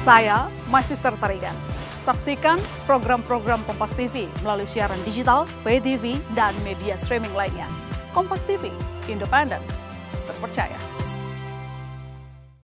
Saya Sister Tarigan. Saksikan program-program Kompas TV melalui siaran digital, pay TV, dan media streaming lainnya. Kompas TV, independen, terpercaya.